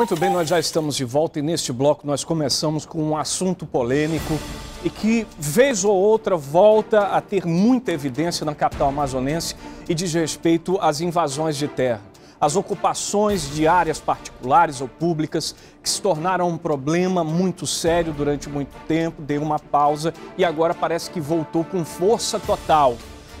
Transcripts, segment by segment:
Muito bem, nós já estamos de volta e neste bloco nós começamos com um assunto polêmico e que, vez ou outra, volta a ter muita evidência na capital amazonense e diz respeito às invasões de terra. As ocupações de áreas particulares ou públicas que se tornaram um problema muito sério durante muito tempo, deu uma pausa e agora parece que voltou com força total.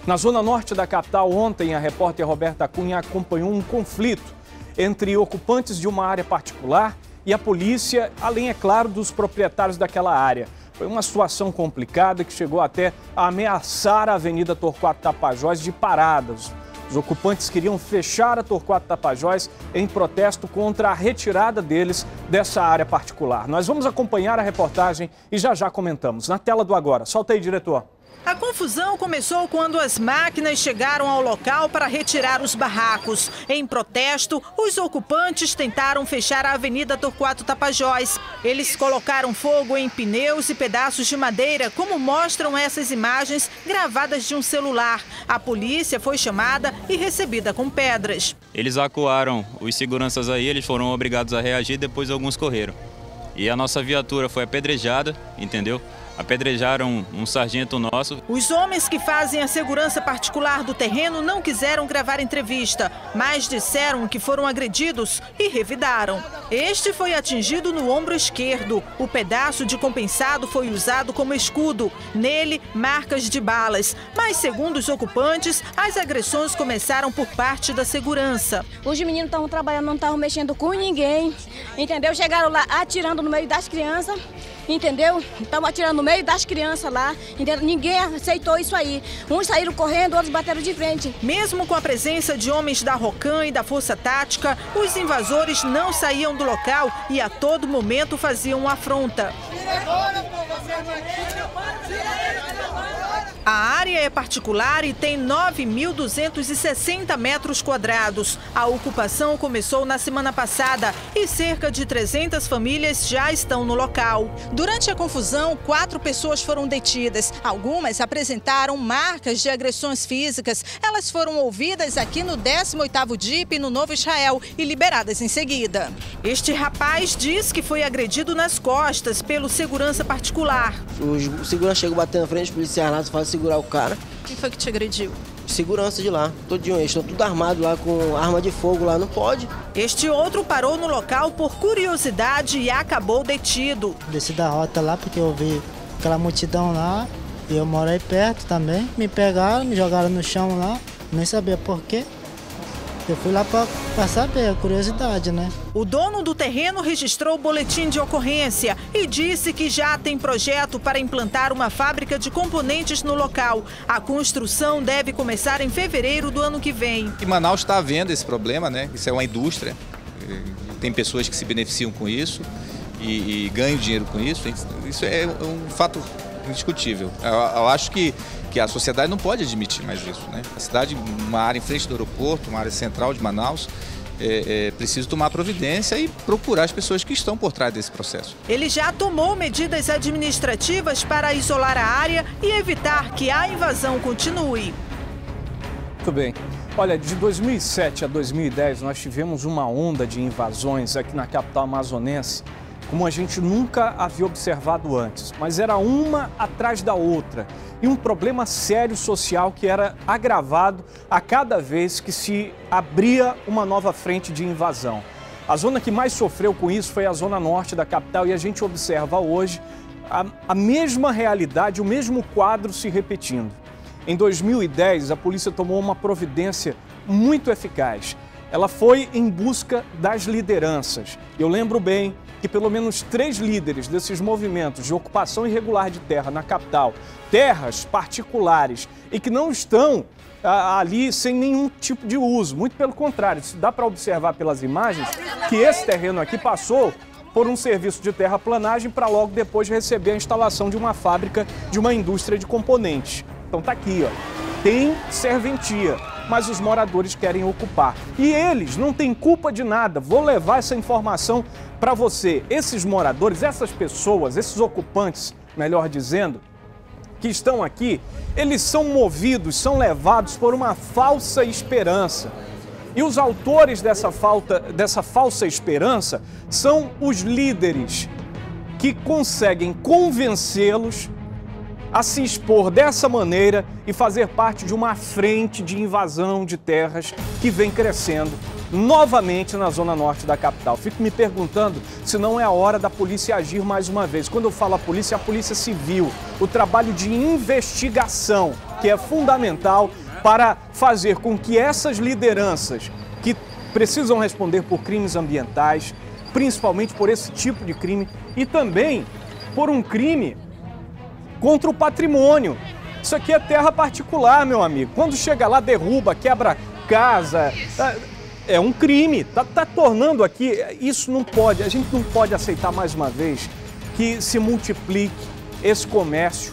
Na zona norte da capital, ontem, a repórter Roberta Cunha acompanhou um conflito entre ocupantes de uma área particular e a polícia, além, é claro, dos proprietários daquela área. Foi uma situação complicada que chegou até a ameaçar a Avenida Torquato Tapajós de paradas. Os ocupantes queriam fechar a Torquato Tapajós em protesto contra a retirada deles dessa área particular. Nós vamos acompanhar a reportagem e já já comentamos. Na tela do agora. Solta aí, diretor. A confusão começou quando as máquinas chegaram ao local para retirar os barracos. Em protesto, os ocupantes tentaram fechar a Avenida Torquato Tapajós. Eles colocaram fogo em pneus e pedaços de madeira, como mostram essas imagens gravadas de um celular. A polícia foi chamada e recebida com pedras. Eles acuaram os seguranças aí, eles foram obrigados a reagir, depois alguns correram. E a nossa viatura foi apedrejada, entendeu? Apedrejaram um sargento nosso. Os homens que fazem a segurança particular do terreno não quiseram gravar entrevista, mas disseram que foram agredidos e revidaram. Este foi atingido no ombro esquerdo. O pedaço de compensado foi usado como escudo. Nele, marcas de balas. Mas, segundo os ocupantes, as agressões começaram por parte da segurança. Os meninos estavam trabalhando, não estavam mexendo com ninguém, entendeu? Chegaram lá atirando no meio das crianças entendeu? Estavam atirando no meio das crianças lá, entendeu? ninguém aceitou isso aí. Uns saíram correndo, outros bateram de frente. Mesmo com a presença de homens da Rocan e da Força Tática, os invasores não saíam do local e a todo momento faziam afronta. A área é particular e tem 9.260 metros quadrados. A ocupação começou na semana passada e cerca de 300 famílias já estão no local. Durante a confusão, quatro pessoas foram detidas. Algumas apresentaram marcas de agressões físicas. Elas foram ouvidas aqui no 18º DIP no Novo Israel e liberadas em seguida. Este rapaz diz que foi agredido nas costas pelo segurança particular. O segurança chegou batendo na frente, o policial faz segurar o cara. Quem foi que te agrediu? Segurança de lá, todinho, eles estão tudo armado lá com arma de fogo lá, não pode. Este outro parou no local por curiosidade e acabou detido. Desci da rota lá porque eu vi aquela multidão lá e eu moro aí perto também. Me pegaram, me jogaram no chão lá, nem sabia por quê. Eu fui lá para saber, a curiosidade, né? O dono do terreno registrou o boletim de ocorrência e disse que já tem projeto para implantar uma fábrica de componentes no local. A construção deve começar em fevereiro do ano que vem. E Manaus está vendo esse problema, né? Isso é uma indústria, tem pessoas que se beneficiam com isso e, e ganham dinheiro com isso. Isso é um fato indiscutível. Eu, eu acho que que a sociedade não pode admitir mais isso. Né? A cidade, uma área em frente do aeroporto, uma área central de Manaus, é, é preciso tomar providência e procurar as pessoas que estão por trás desse processo. Ele já tomou medidas administrativas para isolar a área e evitar que a invasão continue. Muito bem. Olha, de 2007 a 2010 nós tivemos uma onda de invasões aqui na capital amazonense como a gente nunca havia observado antes, mas era uma atrás da outra e um problema sério social que era agravado a cada vez que se abria uma nova frente de invasão. A zona que mais sofreu com isso foi a zona norte da capital e a gente observa hoje a, a mesma realidade, o mesmo quadro se repetindo. Em 2010, a polícia tomou uma providência muito eficaz. Ela foi em busca das lideranças. Eu lembro bem que pelo menos três líderes desses movimentos de ocupação irregular de terra na capital, terras particulares e que não estão ah, ali sem nenhum tipo de uso. Muito pelo contrário, dá para observar pelas imagens que esse terreno aqui passou por um serviço de terraplanagem para logo depois receber a instalação de uma fábrica de uma indústria de componentes. Então tá aqui, ó. Tem serventia mas os moradores querem ocupar. E eles não têm culpa de nada. Vou levar essa informação para você. Esses moradores, essas pessoas, esses ocupantes, melhor dizendo, que estão aqui, eles são movidos, são levados por uma falsa esperança. E os autores dessa, falta, dessa falsa esperança são os líderes que conseguem convencê-los a se expor dessa maneira e fazer parte de uma frente de invasão de terras que vem crescendo novamente na zona norte da capital. Fico me perguntando se não é a hora da polícia agir mais uma vez. Quando eu falo a polícia, é a polícia civil, o trabalho de investigação, que é fundamental para fazer com que essas lideranças que precisam responder por crimes ambientais, principalmente por esse tipo de crime e também por um crime contra o patrimônio. Isso aqui é terra particular, meu amigo. Quando chega lá, derruba, quebra casa. Tá, é um crime. Tá, tá tornando aqui. Isso não pode. A gente não pode aceitar mais uma vez que se multiplique esse comércio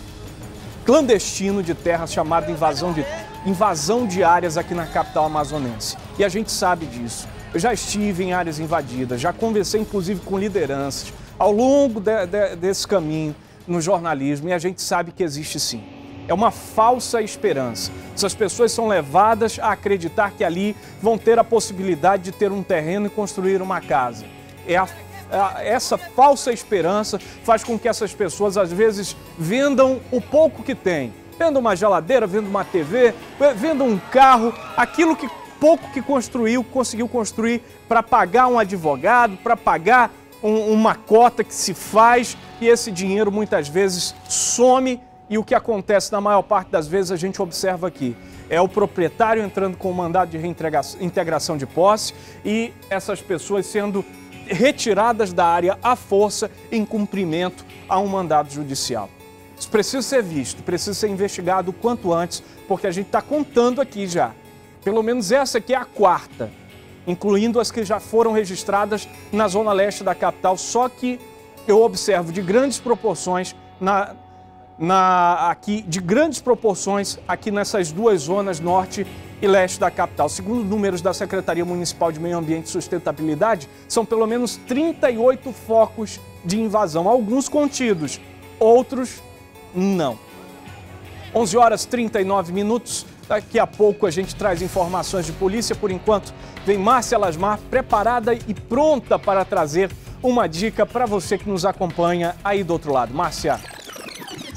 clandestino de terras chamado invasão de, invasão de áreas aqui na capital amazonense. E a gente sabe disso. Eu já estive em áreas invadidas, já conversei inclusive com lideranças ao longo de, de, desse caminho no jornalismo e a gente sabe que existe sim. É uma falsa esperança. Essas pessoas são levadas a acreditar que ali vão ter a possibilidade de ter um terreno e construir uma casa. É a, a, essa falsa esperança faz com que essas pessoas às vezes vendam o pouco que têm. Vendam uma geladeira, vendam uma TV, vendam um carro, aquilo que pouco que construiu, conseguiu construir para pagar um advogado, para pagar um, uma cota que se faz e esse dinheiro muitas vezes some e o que acontece na maior parte das vezes a gente observa aqui é o proprietário entrando com o mandado de reintegração de posse e essas pessoas sendo retiradas da área à força em cumprimento a um mandado judicial. Isso precisa ser visto, precisa ser investigado o quanto antes, porque a gente está contando aqui já. Pelo menos essa aqui é a quarta incluindo as que já foram registradas na zona leste da capital, só que eu observo de grandes proporções na, na, aqui de grandes proporções aqui nessas duas zonas norte e leste da capital. Segundo números da Secretaria Municipal de Meio Ambiente e Sustentabilidade, são pelo menos 38 focos de invasão, alguns contidos, outros não. 11 horas 39 minutos. Daqui a pouco a gente traz informações de polícia. Por enquanto, vem Márcia Lasmar preparada e pronta para trazer uma dica para você que nos acompanha aí do outro lado. Márcia.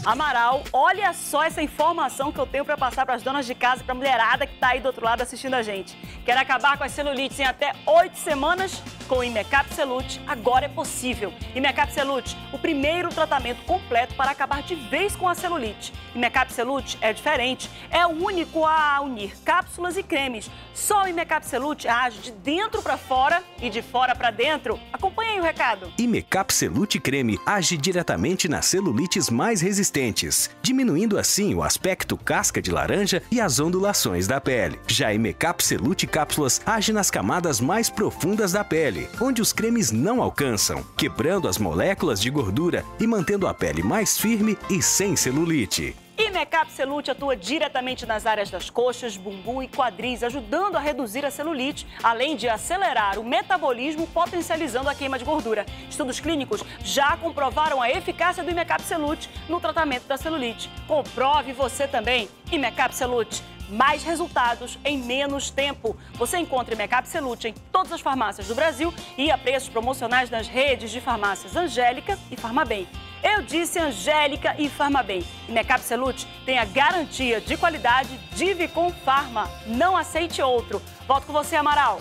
Amaral, olha só essa informação que eu tenho para passar para as donas de casa, para a mulherada que está aí do outro lado assistindo a gente. Quer acabar com as celulites em até oito semanas? Com o Imecap Celute, agora é possível. Imecap Celute, o primeiro tratamento completo para acabar de vez com a celulite. Imecap Celute é diferente, é o único a unir cápsulas e cremes. Só o Imecap Celute age de dentro para fora e de fora para dentro. Acompanhe aí o recado. Imecap Celute Creme age diretamente nas celulites mais resistentes, diminuindo assim o aspecto casca de laranja e as ondulações da pele. Já Imecap Celute Cápsulas age nas camadas mais profundas da pele onde os cremes não alcançam, quebrando as moléculas de gordura e mantendo a pele mais firme e sem celulite. E Mecap Celute atua diretamente nas áreas das coxas, bumbum e quadris, ajudando a reduzir a celulite, além de acelerar o metabolismo, potencializando a queima de gordura. Estudos clínicos já comprovaram a eficácia do Imecap Celute no tratamento da celulite. Comprove você também. Imecap Celute mais resultados em menos tempo. Você encontra Mecap Celute em todas as farmácias do Brasil e a preços promocionais nas redes de farmácias Angélica e Farmabem. Eu disse Angélica e Farmabem. E Mecap Celute tem a garantia de qualidade Divicon Farma. Não aceite outro. Volto com você, Amaral.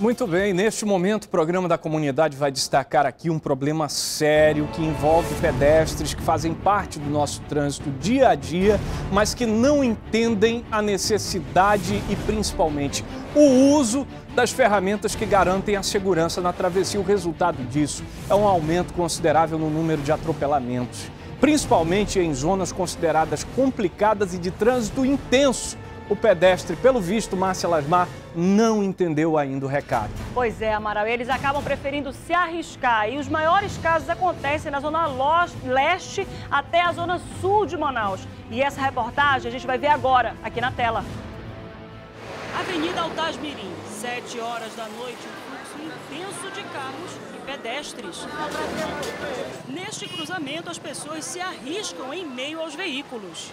Muito bem, neste momento o programa da comunidade vai destacar aqui um problema sério que envolve pedestres que fazem parte do nosso trânsito dia a dia, mas que não entendem a necessidade e principalmente o uso das ferramentas que garantem a segurança na travessia. O resultado disso é um aumento considerável no número de atropelamentos, principalmente em zonas consideradas complicadas e de trânsito intenso o pedestre, pelo visto, Márcia Lasmar, não entendeu ainda o recado. Pois é, Amaral, eles acabam preferindo se arriscar e os maiores casos acontecem na zona leste até a zona sul de Manaus. E essa reportagem a gente vai ver agora, aqui na tela. Avenida Altaz Mirim, 7 horas da noite, um fluxo intenso de carros e pedestres. Neste cruzamento, as pessoas se arriscam em meio aos veículos.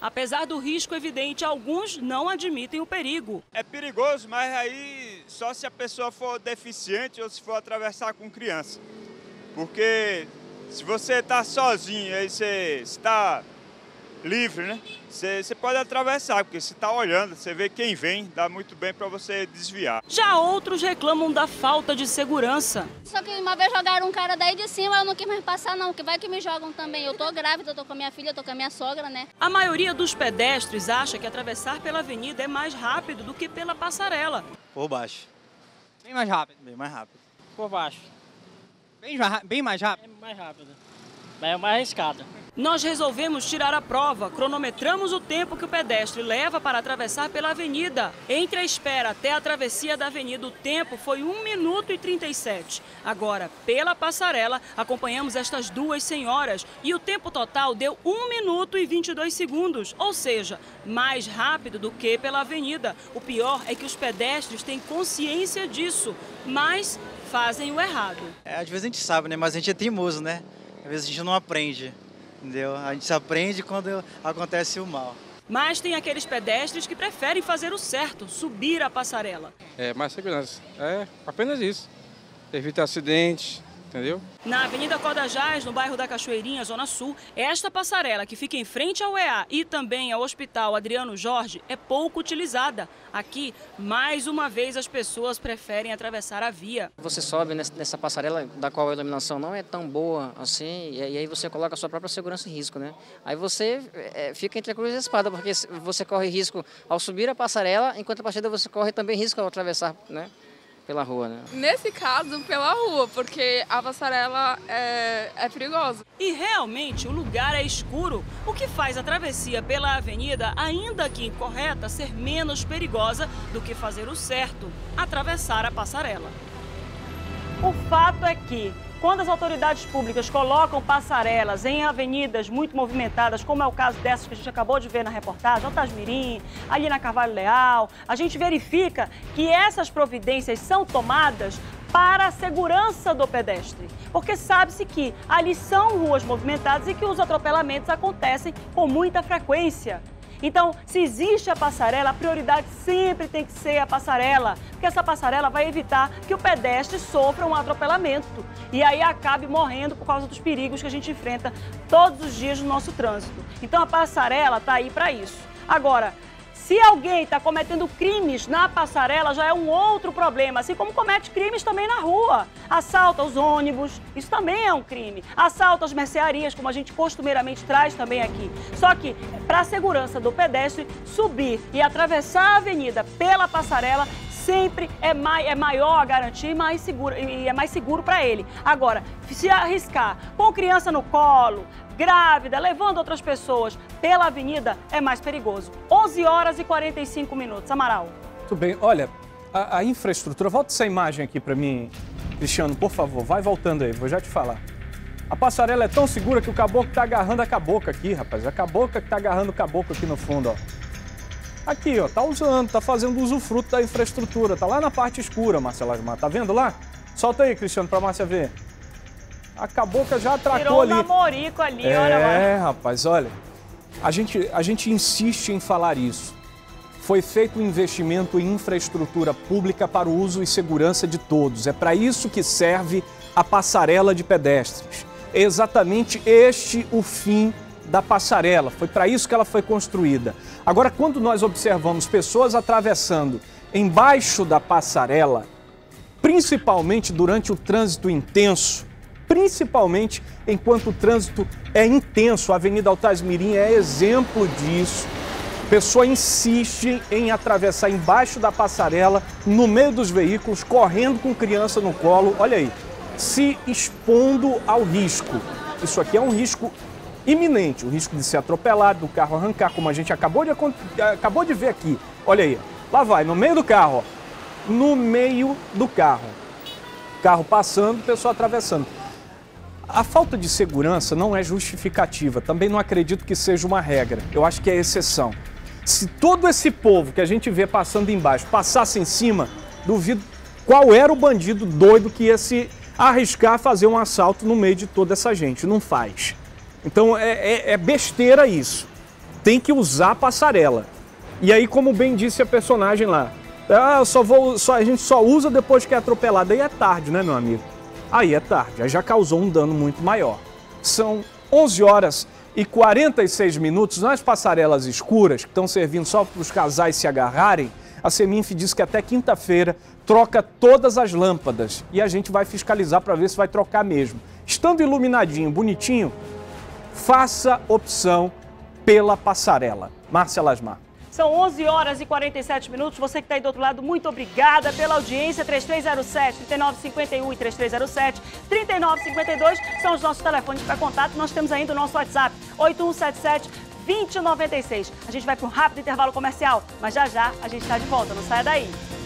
Apesar do risco evidente, alguns não admitem o perigo. É perigoso, mas aí só se a pessoa for deficiente ou se for atravessar com criança. Porque se você está sozinho, aí você está livre, né? Você, você pode atravessar, porque você está olhando, você vê quem vem, dá muito bem para você desviar. Já outros reclamam da falta de segurança. Só que uma vez jogaram um cara daí de cima, eu não quis mais passar não, que vai que me jogam também. Eu tô grávida, eu tô com a minha filha, eu tô com a minha sogra, né? A maioria dos pedestres acha que atravessar pela avenida é mais rápido do que pela passarela. Por baixo. Bem mais rápido. Bem mais rápido. Por baixo. Bem, bem mais rápido? É mais rápido. Mas é mais arriscado. Nós resolvemos tirar a prova, cronometramos o tempo que o pedestre leva para atravessar pela avenida. Entre a espera até a travessia da avenida, o tempo foi 1 minuto e 37. Agora, pela passarela, acompanhamos estas duas senhoras e o tempo total deu 1 minuto e 22 segundos, ou seja, mais rápido do que pela avenida. O pior é que os pedestres têm consciência disso, mas fazem o errado. É, às vezes a gente sabe, né? Mas a gente é teimoso, né? Às vezes a gente não aprende, entendeu? A gente se aprende quando acontece o mal. Mas tem aqueles pedestres que preferem fazer o certo, subir a passarela. É, mais segurança. É apenas isso. Evita acidentes, entendeu? Na Avenida Codajás, no bairro da Cachoeirinha, Zona Sul, esta passarela que fica em frente ao EA e também ao Hospital Adriano Jorge é pouco utilizada. Aqui, mais uma vez, as pessoas preferem atravessar a via. Você sobe nessa passarela da qual a iluminação não é tão boa assim, e aí você coloca a sua própria segurança em risco, né? Aí você é, fica entre a cruz e a espada, porque você corre risco ao subir a passarela, enquanto a partida você corre também risco ao atravessar, né? Pela rua, né? Nesse caso, pela rua, porque a passarela é, é perigosa. E realmente o lugar é escuro, o que faz a travessia pela avenida, ainda que incorreta, ser menos perigosa do que fazer o certo, atravessar a passarela. O fato é que quando as autoridades públicas colocam passarelas em avenidas muito movimentadas, como é o caso dessas que a gente acabou de ver na reportagem, Altasmirim, ali na Carvalho Leal, a gente verifica que essas providências são tomadas para a segurança do pedestre. Porque sabe-se que ali são ruas movimentadas e que os atropelamentos acontecem com muita frequência. Então, se existe a passarela, a prioridade sempre tem que ser a passarela, porque essa passarela vai evitar que o pedestre sofra um atropelamento e aí acabe morrendo por causa dos perigos que a gente enfrenta todos os dias no nosso trânsito. Então, a passarela está aí para isso. Agora, se alguém está cometendo crimes na passarela, já é um outro problema, assim como comete crimes também na rua. Assalta os ônibus, isso também é um crime. Assalta as mercearias, como a gente costumeiramente traz também aqui. Só que, para a segurança do pedestre, subir e atravessar a avenida pela passarela sempre é, mai, é maior a garantia e, mais seguro, e é mais seguro para ele. Agora, se arriscar com criança no colo, grávida, levando outras pessoas pela avenida, é mais perigoso. 11 horas e 45 minutos. Amaral. Tudo bem. Olha, a, a infraestrutura, volta essa imagem aqui para mim, Cristiano, por favor. Vai voltando aí, vou já te falar. A passarela é tão segura que o caboclo tá agarrando a cabocla aqui, rapaz. A cabocla que tá agarrando o caboclo aqui no fundo, ó. Aqui, ó, tá usando, tá fazendo usufruto da infraestrutura. Tá lá na parte escura, Marcelo Asmar. Tá vendo lá? Solta aí, Cristiano, pra Márcia ver a cabocla já atracou Virou ali. Um namorico ali, é, olha lá. É, rapaz, olha. A gente, a gente insiste em falar isso. Foi feito um investimento em infraestrutura pública para o uso e segurança de todos. É para isso que serve a passarela de pedestres. É exatamente este o fim da passarela. Foi para isso que ela foi construída. Agora, quando nós observamos pessoas atravessando embaixo da passarela, principalmente durante o trânsito intenso, principalmente enquanto o trânsito é intenso. A Avenida Altasmirim é exemplo disso. Pessoa insiste em atravessar embaixo da passarela, no meio dos veículos, correndo com criança no colo. Olha aí, se expondo ao risco. Isso aqui é um risco iminente, o risco de ser atropelado, do carro arrancar, como a gente acabou de, acabou de ver aqui. Olha aí, lá vai, no meio do carro, no meio do carro. Carro passando, pessoa atravessando. A falta de segurança não é justificativa, também não acredito que seja uma regra, eu acho que é exceção. Se todo esse povo que a gente vê passando embaixo passasse em cima, duvido qual era o bandido doido que ia se arriscar a fazer um assalto no meio de toda essa gente. Não faz. Então é, é, é besteira isso. tem que usar passarela. E aí, como bem disse a personagem lá, ah, só vou, só, a gente só usa depois que é atropelado. Aí é tarde, né, meu amigo? Aí é tarde, aí já causou um dano muito maior. São 11 horas e 46 minutos nas passarelas escuras, que estão servindo só para os casais se agarrarem. A Seminf diz que até quinta-feira troca todas as lâmpadas e a gente vai fiscalizar para ver se vai trocar mesmo. Estando iluminadinho, bonitinho, faça opção pela passarela. Márcia Lasmar. São 11 horas e 47 minutos. Você que está aí do outro lado, muito obrigada pela audiência. 3307 3951 e 3307 3952 são os nossos telefones para contato. Nós temos ainda o nosso WhatsApp 8177 2096. A gente vai para um rápido intervalo comercial, mas já já a gente está de volta. Não saia daí.